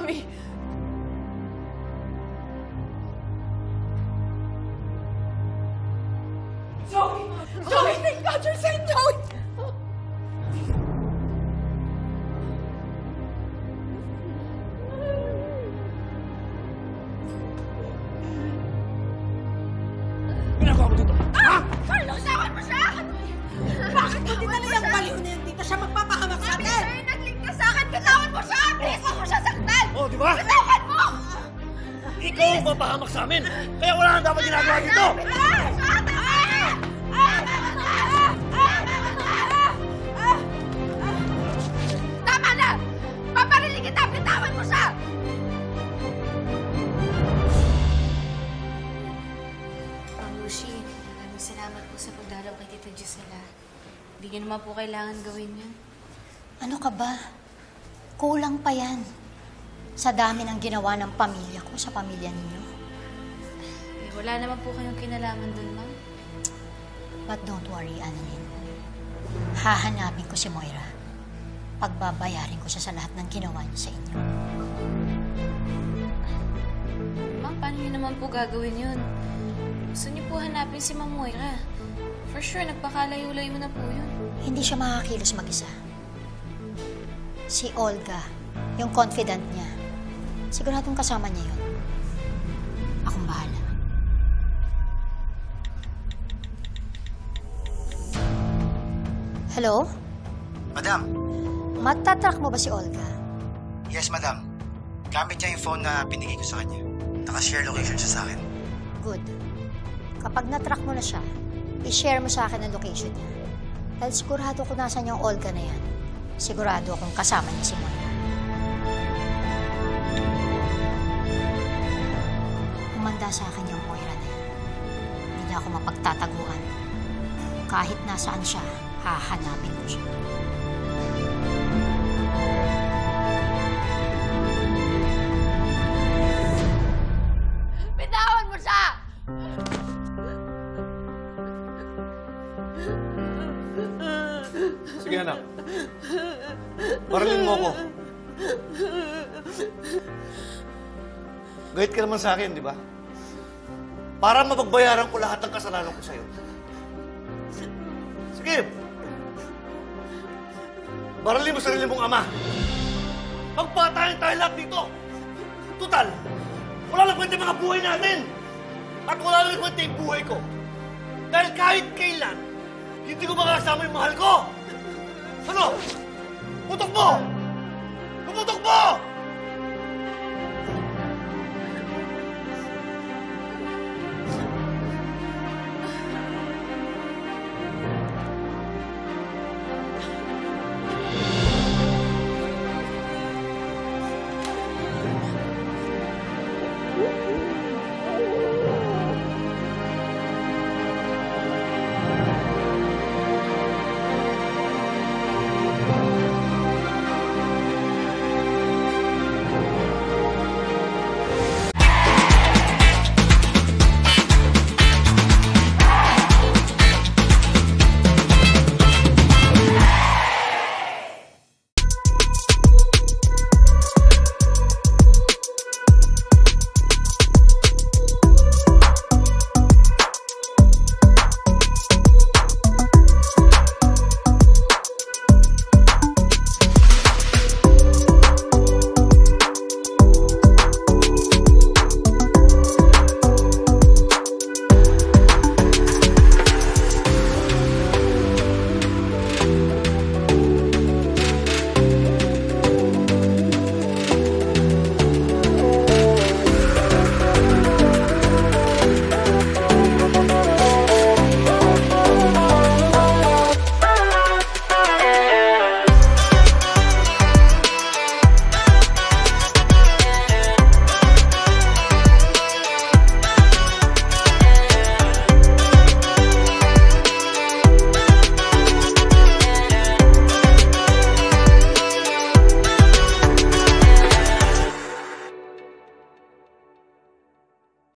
Mami. Joey! Joey, thank God you're safe, Joey! Ginagawa mo dito? Ha? Carlos, awan mo siya! Bakit mo dinala yung baliw na yun dito siya magpapahamak sa atin? Sir, nagligtas sa akin! Bitawan mo siya! Please, mo siya saktan! Ba? Bitawan mo! Ikaw ang papahamak sa amin! Kaya wala kang dapat ginagawa dito! Tama na! Paparinig kita! Bitawan mo siya! Lucy, maraming salamat po sa pagdalaw kay Tita Gisela. Hindi niyo naman po kailangan gawin yun. Ano ka ba? Kulang pa yan. Sa dami ng ginawa ng pamilya ko sa pamilya ninyo. Eh, wala naman po kayong kinalaman dun, ma'am. But don't worry, Annalyn. Hahanapin ko si Moira. Pagbabayarin ko siya sa lahat ng ginawa niya sa inyo. Ma'am, paano niyo naman po gagawin yun? Gusto niyo po hanapin si Ma'am Moira. For sure, nagpakalayo-layo na po yun. Hindi siya makakilos mag-isa. Si Olga, yung confidant niya, siguradong kasama niya yun. Akong bahala. Hello? Madam, Magtatrack mo ba si Olga? yes madam. Gamit niya yung phone na binigay ko sa kanya. Naka-share location siya sa akin. Good. Kapag natrack mo na siya, i-share mo sa akin ang location niya. Dahil sigurado ko nasan yung Olga na yan. Sigurado akong kasama niya si Moira. Umanda sa akin yung Moira na yan. Hindi niya ako mapagtataguan. Kahit nasaan siya, hahanapin ko siya. Bitawan mo siya! Sige anak. Paralin mo ako. Gayet ka naman sa akin, di ba? Para mapagbayaran ko lahat ng kasalanan ko sa'yo. Sige. Baralin mo sarili mong ama. Magpatayin tayo lahat dito. Total, wala lang kwenta mga buhay natin. At wala lang kwenta yung buhay ko. Dahil kahit kailan, hindi ko makakasama yung mahal ko. Ano? Putok mo!